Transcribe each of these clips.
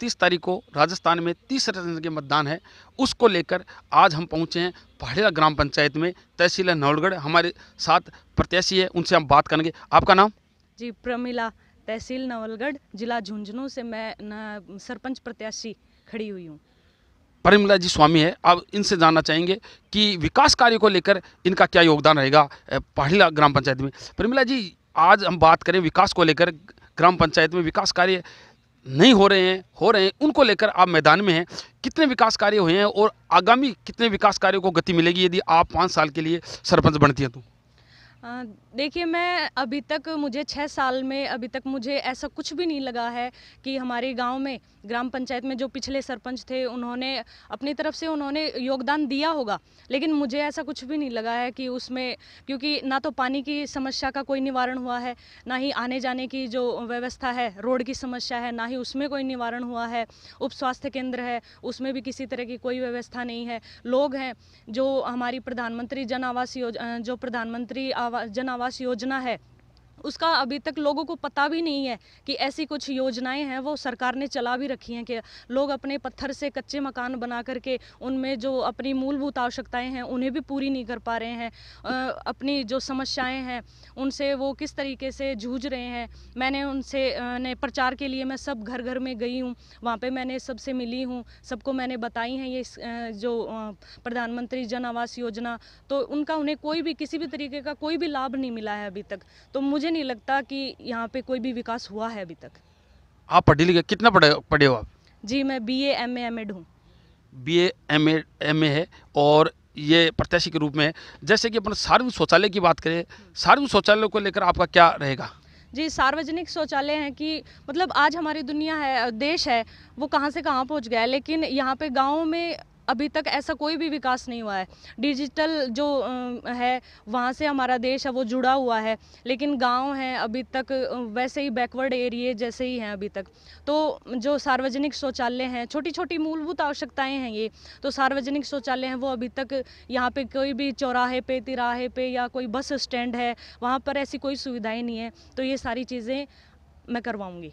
उनतीस तारीख को राजस्थान में तीस रचन के मतदान है। उसको लेकर आज हम पहुँचे हैं पहाड़िया ग्राम पंचायत में तहसील है नौलगढ़। हमारे साथ प्रत्याशी है उनसे हम बात करेंगे। आपका नाम? जी प्रमिला तहसील नवलगढ़ जिला झुंझुनू से मैं सरपंच प्रत्याशी खड़ी हुई हूँ। परिमला जी स्वामी है अब इनसे जानना चाहेंगे कि विकास कार्य को लेकर इनका क्या योगदान रहेगा पहाड़िया ग्राम पंचायत में? परिमला जी आज हम बात करें विकास को लेकर ग्राम पंचायत में विकास कार्य नहीं हो रहे हैं, हो रहे हैं, उनको लेकर आप मैदान में हैं। कितने विकास कार्य हुए हैं और आगामी कितने विकास कार्यों को गति मिलेगी यदि आप पाँच साल के लिए सरपंच बनती हैं तो? देखिए, मैं अभी तक मुझे छः साल में अभी तक मुझे ऐसा कुछ भी नहीं लगा है कि हमारे गाँव में, ग्राम पंचायत में जो पिछले सरपंच थे, उन्होंने अपनी तरफ़ से उन्होंने योगदान दिया होगा। लेकिन मुझे ऐसा कुछ भी नहीं लगा है कि उसमें, क्योंकि ना तो पानी की समस्या का कोई निवारण हुआ है, ना ही आने जाने की जो व्यवस्था है, रोड की समस्या है, ना ही उसमें कोई निवारण हुआ है, उप स्वास्थ्य केंद्र है, उसमें भी किसी तरह की कोई व्यवस्था नहीं है। लोग हैं जो हमारी प्रधानमंत्री जन आवास योजना जो प्रधानमंत्री जन आवास योजना है। उसका अभी तक लोगों को पता भी नहीं है कि ऐसी कुछ योजनाएँ हैं, वो सरकार ने चला भी रखी हैं कि लोग अपने पत्थर से कच्चे मकान बना करके उनमें जो अपनी मूलभूत आवश्यकताएँ हैं, उन्हें भी पूरी नहीं कर पा रहे हैं। अपनी जो समस्याएँ हैं, उनसे वो किस तरीके से जूझ रहे हैं? मैंने उनसे ने प्रचार के लिए मैं सब घर घर में गई हूँ, वहाँ पर मैंने सबसे मिली हूँ, सबको मैंने बताई हैं ये जो प्रधानमंत्री जन आवास योजना तो उनका उन्हें कोई भी, किसी भी तरीके का कोई भी लाभ नहीं मिला है अभी तक। तो मुझे नहीं लगता कि यहाँ पे कोई भी विकास हुआ है अभी तक। आप पढ़ी लिखे कितना पढ़े पढ़े हो आप? जी मैं B A M M Ed हूँ B A M M A है और ये प्रत्याशी के रूप में है। जैसे कि अपन सार्वजनिक शौचालय की बात करें सार्वजनिक शौचालय को लेकर आपका क्या रहेगा? जी सार्वजनिक शौचालय हैं कि मतलब आज हमारी दुनिया है देश है वो कहाँ से कहाँ पहुँच गया है लेकिन यहाँ पे गाँव में अभी तक ऐसा कोई भी विकास नहीं हुआ है। डिजिटल जो है, वहाँ से हमारा देश है, वो जुड़ा हुआ है। लेकिन गाँव हैं अभी तक वैसे ही बैकवर्ड एरिए जैसे ही हैं अभी तक। तो जो सार्वजनिक शौचालय हैं छोटी छोटी मूलभूत आवश्यकताएँ हैं ये तो सार्वजनिक शौचालय हैं, वो अभी तक यहाँ पे कोई भी चौराहे पे, तिराहे पे या कोई बस स्टैंड है, वहाँ पर ऐसी कोई सुविधाएँ नहीं है। तो ये सारी चीज़ें मैं करवाऊँगी।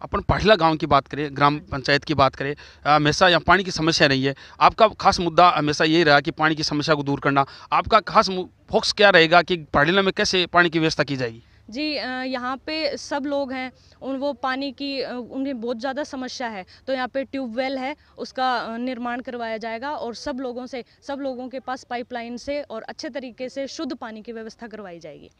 अपन पढ़ला गाँव की बात करें ग्राम पंचायत की बात करें हमेशा यहाँ पानी की समस्या नहीं है। आपका खास मुद्दा हमेशा यही रहा कि पानी की समस्या को दूर करना। आपका खास फोक्स क्या रहेगा कि पढ़ला में कैसे पानी की व्यवस्था की जाएगी? जी यहाँ पे सब लोग हैं उन वो पानी की उन्हें बहुत ज़्यादा समस्या है। तो यहाँ पे ट्यूबवेल है उसका निर्माण करवाया जाएगा और सब लोगों से सब लोगों के पास पाइपलाइन से और अच्छे तरीके से शुद्ध पानी की व्यवस्था करवाई जाएगी।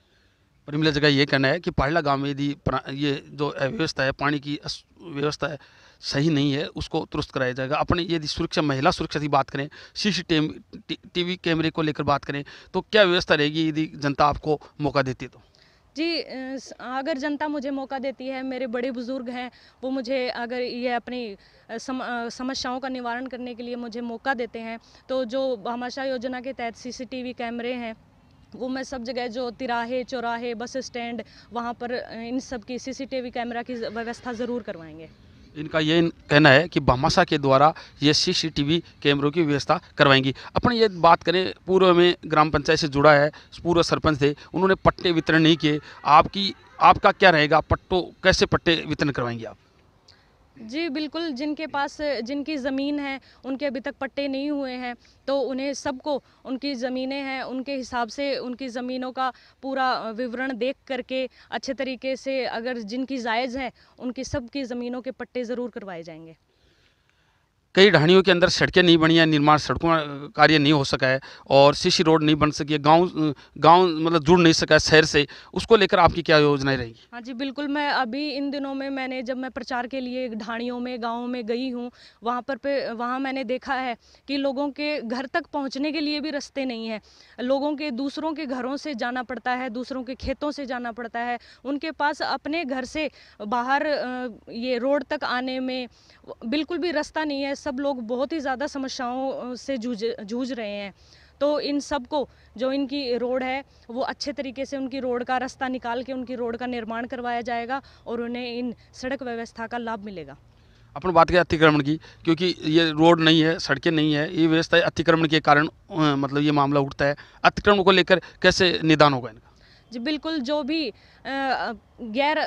परिमला जगह ये कहना है कि पढ़ला गाँव में यदि ये जो व्यवस्था है पानी की व्यवस्था है सही नहीं है उसको दुरुस्त कराया जाएगा। अपने यदि सुरक्षा महिला सुरक्षा की बात करें सीसी टीवी कैमरे को लेकर बात करें तो क्या व्यवस्था रहेगी यदि जनता आपको मौका देती है तो? जी अगर जनता मुझे मौका देती है मेरे बड़े बुज़ुर्ग हैं वो मुझे अगर ये अपनी सम, समस्याओं का निवारण करने के लिए मुझे मौका देते हैं तो जो भामाशाह योजना के तहत सीसीटीवी कैमरे हैं वो मैं सब जगह जो तिराहे, चौराहे, बस स्टैंड, वहाँ पर इन सब की सीसीटीवी कैमरा की व्यवस्था ज़रूर करवाएँगे। इनका ये कहना है कि भामाशाह के द्वारा ये सीसीटीवी कैमरों की व्यवस्था करवाएँगी। अपन ये बात करें, पूर्व में ग्राम पंचायत से जुड़ा है, पूर्व सरपंच थे, उन्होंने पट्टे वितरण नहीं किए। आपकी, आपका क्या रहेगा? पट्टों, कैसे पट्टे वितरण करवाएँगे आप? जी, बिल्कुल, जिनके पास, जिनकी ज़मीन है, उनके अभी तक पट्टे नहीं हुए हैं तो उन्हें सबको उनकी ज़मीनें हैं, उनके हिसाब से उनकी ज़मीनों का पूरा विवरण देख करके अच्छे तरीके से अगर जिनकी जायज़ है, उनकी सबकी ज़मीनों के पट्टे ज़रूर करवाए जाएँगे। कई ढाणियों के अंदर सड़कें नहीं बनी हैं, निर्माण सड़कों कार्य नहीं हो सका है और सीसी रोड नहीं बन सकी है, गाँव गाँव मतलब जुड़ नहीं सका है शहर से। उसको लेकर आपकी क्या योजनाएँ रहेंगी? हाँ जी, बिल्कुल। मैं अभी इन दिनों में मैंने जब मैं प्रचार के लिए ढाणियों में, गाँव में गई हूँ, वहाँ पर पे, वहाँ मैंने देखा है कि लोगों के घर तक पहुँचने के लिए भी रास्ते नहीं हैं। लोगों के, दूसरों के घरों से जाना पड़ता है, दूसरों के खेतों से जाना पड़ता है। उनके पास अपने घर से बाहर ये रोड तक आने में बिल्कुल भी रास्ता नहीं है। सब लोग बहुत ही ज़्यादा समस्याओं से जूझ जूझ रहे हैं। तो इन सबको जो इनकी रोड है वो अच्छे तरीके से उनकी रोड का रास्ता निकाल के उनकी रोड का निर्माण करवाया जाएगा और उन्हें इन सड़क व्यवस्था का लाभ मिलेगा। अपन बात करें अतिक्रमण की क्योंकि ये रोड नहीं है सड़कें नहीं है ये व्यवस्था अतिक्रमण के कारण मतलब ये मामला उठता है। अतिक्रमण को लेकर कैसे निदान होगा इनका? जी बिल्कुल जो भी गैर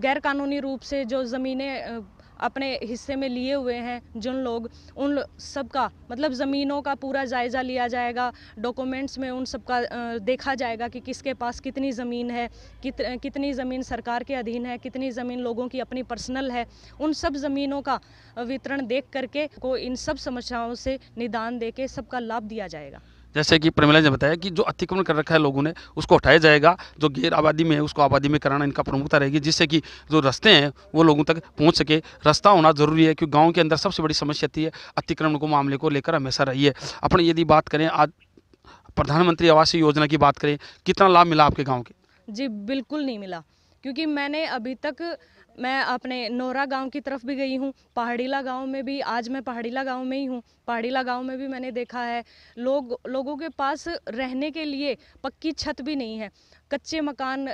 गैर कानूनी रूप से जो ज़मीनें अपने हिस्से में लिए हुए हैं जिन लोग उन सब का मतलब ज़मीनों का पूरा जायज़ा लिया जाएगा डॉक्यूमेंट्स में उन सब का देखा जाएगा कि किसके पास कितनी ज़मीन है कित, कितनी ज़मीन सरकार के अधीन है कितनी ज़मीन लोगों की अपनी पर्सनल है। उन सब ज़मीनों का वितरण देख करके को इन सब समस्याओं से निदान दे के सबका लाभ दिया जाएगा। जैसे कि प्रमिला ने बताया कि जो अतिक्रमण कर रखा है लोगों ने, उसको हटाया जाएगा। जो गैर आबादी में है, उसको आबादी में कराना इनका प्रमुखता रहेगी, जिससे कि जो रास्ते हैं, वो लोगों तक पहुँच सके। रास्ता होना ज़रूरी है, क्योंकि गाँव के अंदर सबसे बड़ी समस्या थी अतिक्रमण को मामले को लेकर हमेशा रही है अपने यदि बात करें, आज प्रधानमंत्री आवास योजना की बात करें, कितना लाभ मिला आपके गाँव के? जी, बिल्कुल नहीं मिला, क्योंकि मैंने अभी तक मैं अपने नोरा गाँव की तरफ़ भी गई हूँ, पहाड़ीला गाँव में भी, आज मैं पहाड़ीला गाँव में ही हूँ। पहाड़ीला गाँव में भी मैंने देखा है, लोग, लोगों के पास रहने के लिए पक्की छत भी नहीं है। कच्चे मकान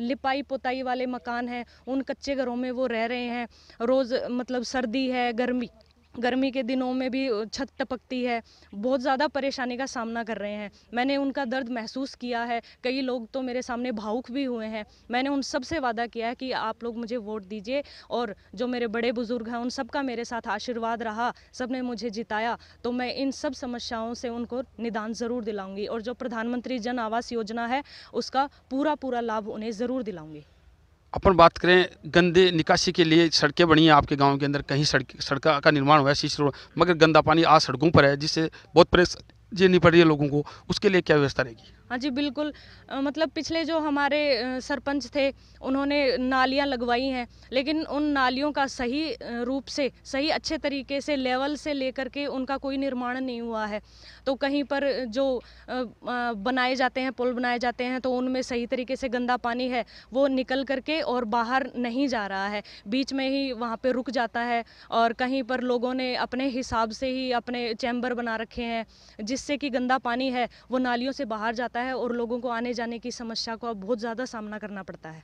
लिपाई पोताई वाले मकान हैं, उन कच्चे घरों में वो रह रहे हैं। रोज़ मतलब सर्दी है, गर्मी। गर्मी के दिनों में भी छत टपकती है। बहुत ज़्यादा परेशानी का सामना कर रहे हैं। मैंने उनका दर्द महसूस किया है। कई लोग तो मेरे सामने भावुक भी हुए हैं। मैंने उन सबसे वादा किया है कि आप लोग मुझे वोट दीजिए और जो मेरे बड़े बुज़ुर्ग हैं, उन सब का मेरे साथ आशीर्वाद रहा सबने मुझे जिताया तो मैं इन सब समस्याओं से उनको निदान ज़रूर दिलाऊँगी और जो प्रधानमंत्री जन आवास योजना है, उसका पूरा पूरा लाभ उन्हें ज़रूर दिलाऊँगी। अपन बात करें गंदे निकासी के लिए सड़कें बनी हैं आपके गाँव के अंदर, कहीं सड़क सड़क का निर्माण हुआ है, शीश रोड, मगर गंदा पानी आज सड़कों पर है, जिससे बहुत परेशानी पड़ रही है लोगों को। उसके लिए क्या व्यवस्था रहेगी? हाँ जी, बिल्कुल। मतलब पिछले जो हमारे सरपंच थे, उन्होंने नालियाँ लगवाई हैं, लेकिन उन नालियों का सही रूप से, सही अच्छे तरीके से, लेवल से लेकर के उनका कोई निर्माण नहीं हुआ है। तो कहीं पर जो बनाए जाते हैं, पुल बनाए जाते हैं तो उनमें सही तरीके से गंदा पानी है, वो निकल करके और बाहर नहीं जा रहा है। बीच में ही वहाँ पर रुक जाता है और कहीं पर लोगों ने अपने हिसाब से ही अपने चैम्बर बना रखे हैं, जिससे कि गंदा पानी है, वो नालियों से बाहर जाता है और लोगों को आने जाने की समस्या को अब बहुत ज़्यादा सामना करना पड़ता है।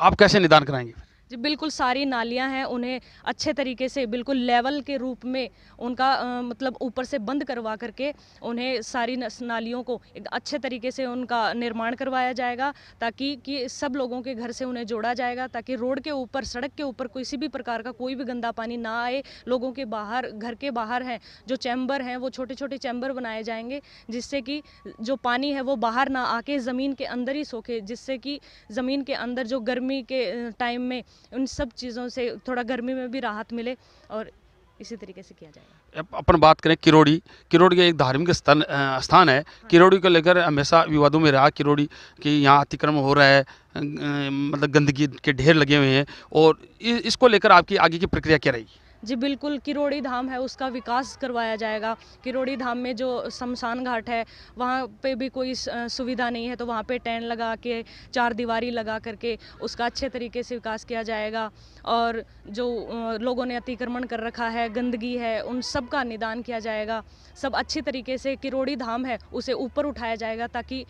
आप कैसे निदान कराएँगे? जी बिल्कुल सारी नालियाँ हैं उन्हें अच्छे तरीके से बिल्कुल लेवल के रूप में उनका अ, मतलब ऊपर से बंद करवा करके उन्हें सारी नालियों को एक अच्छे तरीके से उनका निर्माण करवाया जाएगा ताकि कि सब लोगों के घर से उन्हें जोड़ा जाएगा ताकि रोड के ऊपर सड़क के ऊपर किसी भी प्रकार का कोई भी गंदा पानी ना आए लोगों के बाहर घर के बाहर हैं जो चैम्बर हैं वो छोटे छोटे चैम्बर बनाए जाएँगे जिससे कि जो पानी है वो बाहर ना आके ज़मीन के अंदर ही सोखे जिससे कि ज़मीन के अंदर जो गर्मी के टाइम में उन सब चीज़ों से थोड़ा गर्मी में भी राहत मिले और इसी तरीके से किया जाएगा। अपन बात करें किरोड़ी किरोड़ी का एक धार्मिक स्थान स्थान है। हाँ। किरोड़ी को लेकर हमेशा विवादों में रहा किरोड़ी कि यहाँ अतिक्रम हो रहा है मतलब गंदगी के ढेर लगे हुए हैं और इसको लेकर आपकी आगे की प्रक्रिया क्या रहेगी? जी बिल्कुल, किरोड़ी धाम है, उसका विकास करवाया जाएगा। किरोड़ी धाम में जो शमशान घाट है, वहाँ पे भी कोई सुविधा नहीं है तो वहाँ पे टेंट लगा के, चार दीवारी लगा करके उसका अच्छे तरीके से विकास किया जाएगा। और जो लोगों ने अतिक्रमण कर रखा है, गंदगी है, उन सब का निदान किया जाएगा। सब अच्छी तरीके से किरोड़ी धाम है, उसे ऊपर उठाया जाएगा ताकि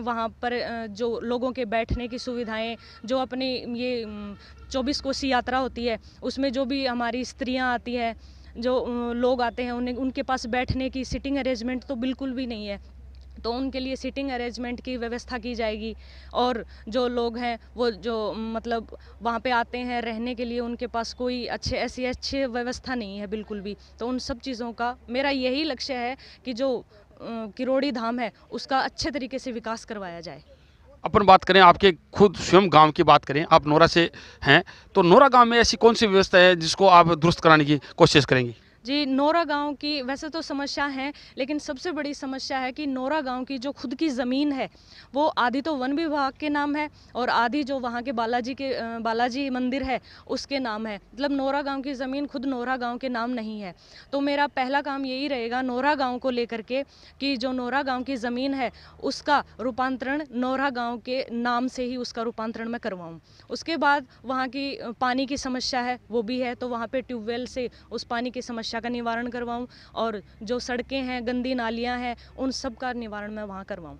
वहाँ पर जो लोगों के बैठने की सुविधाएँ, जो अपनी ये चौबीस कोसी यात्रा होती है, उसमें जो भी हमारी स्त्रियाँ आती है, जो लोग आते हैं, उन्हें, उनके पास बैठने की सिटिंग अरेंजमेंट तो बिल्कुल भी नहीं है। तो उनके लिए सिटिंग अरेंजमेंट की व्यवस्था की जाएगी और जो लोग हैं, वो जो मतलब वहाँ पे आते हैं रहने के लिए, उनके पास कोई अच्छे, ऐसी अच्छी व्यवस्था नहीं है बिल्कुल भी। तो उन सब चीज़ों का मेरा यही लक्ष्य है कि जो किरोड़ी धाम है, उसका अच्छे तरीके से विकास करवाया जाए। अपन बात करें, आपके खुद स्वयं गाँव की बात करें, आप नोरा से हैं तो नोरा गाँव में ऐसी कौन सी व्यवस्था है जिसको आप दुरुस्त कराने की कोशिश करेंगी? जी, नोरा गाँव की वैसे तो समस्या है, लेकिन सबसे बड़ी समस्या है कि नोरा गाँव की जो खुद की ज़मीन है, वो आधी तो वन विभाग के नाम है और आधी जो वहाँ के बालाजी के बालाजी मंदिर है, उसके नाम है। मतलब नोरा गाँव की ज़मीन खुद नोरा गाँव के नाम नहीं है। तो मेरा पहला काम यही रहेगा नोरा गाँव को लेकर के कि जो नोरा गाँव की ज़मीन है, उसका रूपांतरण नोरा गाँव के नाम से ही उसका रूपांतरण मैं करवाऊँ। उसके बाद वहाँ की पानी की समस्या है, वो भी है तो वहाँ पर ट्यूबवेल से उस पानी की समस्या का निवारण करवाऊँ और जो सड़कें हैं गंदी नालियाँ हैं उन सब का निवारण मैं वहाँ करवाऊँ।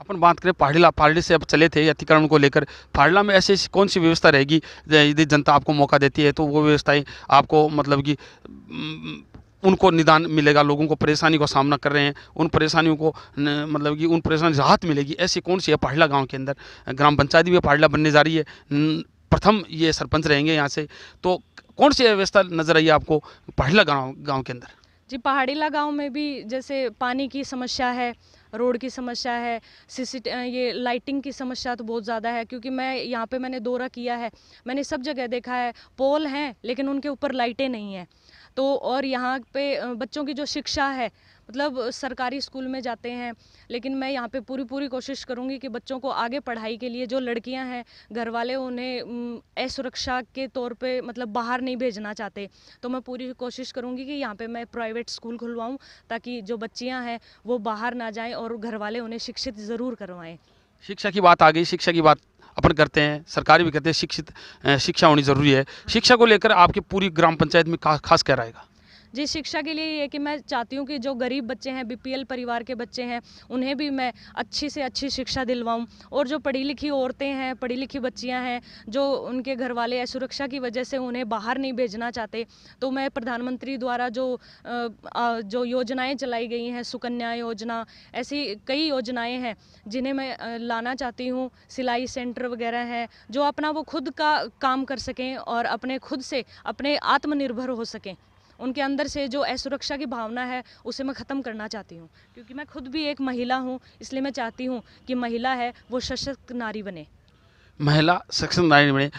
अपन बात करें पहाड़ीला पहाड़ी से अब चले थे अतिक्रमण को लेकर। पहाड़ीला में ऐसी कौन सी व्यवस्था रहेगी यदि जनता आपको मौका देती है तो वो व्यवस्थाएँ आपको मतलब कि उनको निदान मिलेगा लोगों को परेशानी का सामना कर रहे हैं उन परेशानियों को न, मतलब कि उन परेशानी राहत मिलेगी। ऐसी कौन सी है पहाड़ीला गाँव के अंदर? ग्राम पंचायत भी पहाड़ीला बनने जा रही है। प्रथम ये सरपंच रहेंगे यहाँ से। तो कौन सी व्यवस्था नज़र आई आपको पहाड़ी गाँव, गाँव के अंदर? जी, पहाड़ीला गाँव में भी जैसे पानी की समस्या है, रोड की समस्या है, सीसी ये लाइटिंग की समस्या तो बहुत ज़्यादा है, क्योंकि मैं यहाँ पे मैंने दौरा किया है, मैंने सब जगह देखा है, पोल हैं, लेकिन उनके ऊपर लाइटें नहीं हैं। तो और यहाँ पे बच्चों की जो शिक्षा है मतलब सरकारी स्कूल में जाते हैं लेकिन मैं यहाँ पे पूरी पूरी कोशिश करूँगी कि बच्चों को आगे पढ़ाई के लिए जो लड़कियाँ हैं घर वाले उन्हें असुरक्षा के तौर पे मतलब बाहर नहीं भेजना चाहते। तो मैं पूरी कोशिश करूँगी कि यहाँ पे मैं प्राइवेट स्कूल खुलवाऊँ ताकि जो बच्चियाँ हैं वो बाहर ना जाएँ और घर वाले उन्हें शिक्षित ज़रूर करवाएँ। शिक्षा की बात आ गई शिक्षा की बात अपन करते हैं सरकारी भी कहते हैं शिक्षित शिक्षा होनी ज़रूरी है। शिक्षा को लेकर आपकी पूरी ग्राम पंचायत में खास क्या रहेगा जी शिक्षा के लिए ये कि मैं चाहती हूँ कि जो गरीब बच्चे हैं, बीपीएल परिवार के बच्चे हैं, उन्हें भी मैं अच्छी से अच्छी शिक्षा दिलवाऊँ। और जो पढ़ी लिखी औरतें हैं पढ़ी लिखी बच्चियाँ हैं, जो उनके घर वाले असुरक्षा की वजह से उन्हें बाहर नहीं भेजना चाहते तो मैं प्रधानमंत्री द्वारा जो जो योजनाएँ चलाई गई हैं, सुकन्या योजना, ऐसी कई योजनाएँ हैं, जिन्हें मैं लाना चाहती हूँ। सिलाई सेंटर वगैरह हैं, जो अपना वो खुद का काम कर सकें और अपने खुद से, अपने आत्मनिर्भर हो सकें। उनके अंदर से जो असुरक्षा की भावना है, उसे मैं ख़त्म करना चाहती हूँ। क्योंकि मैं खुद भी एक महिला हूँ, इसलिए मैं चाहती हूँ कि महिला है, वो सशक्त नारी बने। महिला सशक्त नारी बने।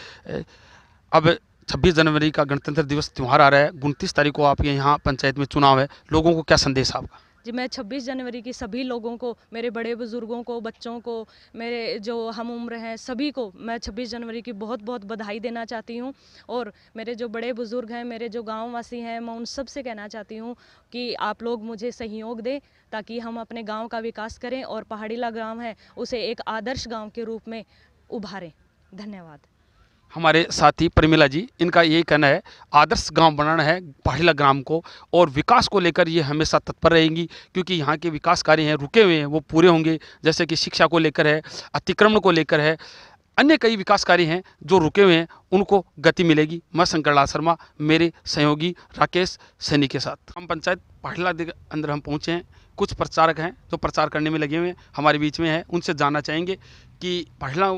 अब 26 जनवरी का गणतंत्र दिवस त्यौहार आ रहा है। उनतीस तारीख को आपके यहाँ पंचायत में चुनाव है। लोगों को क्या संदेश आपका? जी, मैं 26 जनवरी की सभी लोगों को, मेरे बड़े बुज़ुर्गों को, बच्चों को, मेरे जो हम उम्र हैं, सभी को मैं 26 जनवरी की बहुत बहुत बधाई देना चाहती हूँ। और मेरे जो बड़े बुज़ुर्ग हैं, मेरे जो गाँव वासी हैं, मैं उन सबसे कहना चाहती हूँ कि आप लोग मुझे सहयोग दें, ताकि हम अपने गाँव का विकास करें और पहाड़ीला गाँव है, उसे एक आदर्श गाँव के रूप में उभारें। धन्यवाद। हमारे साथी प्रमिला जी, इनका यही कहना है, आदर्श गाँव बनाना है पहाड़ीला ग्राम को और विकास को लेकर ये हमेशा तत्पर रहेंगी क्योंकि यहाँ के विकास कार्य हैं, रुके हुए हैं, वो पूरे होंगे, जैसे कि शिक्षा को लेकर है, अतिक्रमण को लेकर है, अन्य कई विकास कार्य हैं जो रुके हुए हैं, उनको गति मिलेगी। मैं शंकर लाल शर्मा, मेरे सहयोगी राकेश सैनी के साथ। ग्राम पंचायत पहाड़ीला अंदर हम पहुँचे हैं। कुछ प्रचारक हैं जो प्रचार करने में लगे हुए हैं, हमारे बीच में हैं, उनसे जानना चाहेंगे कि पहला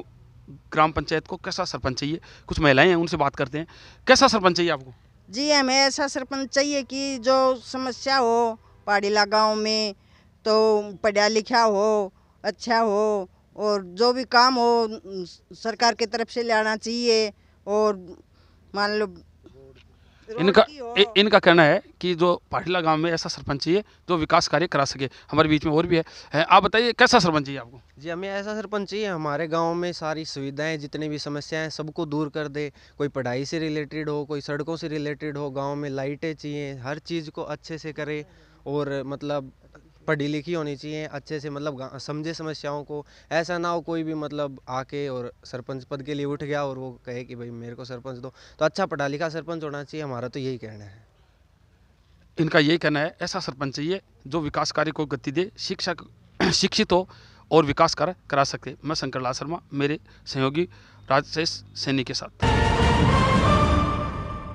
ग्राम पंचायत को कैसा सरपंच चाहिए? कुछ महिलाएँ हैं, उनसे बात करते हैं। कैसा सरपंच चाहिए आपको? जी, हमें ऐसा सरपंच चाहिए कि जो समस्या हो पहाड़ीला गाँव में तो पढ़ा लिखा हो अच्छा हो, और जो भी काम हो, सरकार की तरफ़ से लाना चाहिए, और मान लो इनका इनका कहना है कि जो पाटिला गाँव में ऐसा सरपंच चाहिए जो विकास कार्य करा सके हमारे बीच में और भी है, है आप बताइए कैसा सरपंच चाहिए आपको? जी हमें ऐसा सरपंच चाहिए हमारे गाँव में सारी सुविधाएँ जितनी भी समस्याएँ सबको दूर कर दे। कोई पढ़ाई से रिलेटेड हो कोई सड़कों से रिलेटेड हो गाँव में लाइटें चाहिए हर चीज़ को अच्छे से करे और मतलब पढ़ी लिखी होनी चाहिए, अच्छे से मतलब समझे समस्याओं को। ऐसा ना हो कोई भी मतलब आके और सरपंच पद के लिए उठ गया और वो कहे कि भाई मेरे को सरपंच दो। तो अच्छा पढ़ा लिखा सरपंच होना चाहिए, हमारा तो यही कहना है। इनका यही कहना है, ऐसा सरपंच चाहिए जो विकास कार्य को गति दे शिक्षा शिक्षित हो और विकास कार्य करा सके। मैं शंकर शर्मा, मेरे सहयोगी राजेश सैनी के साथ।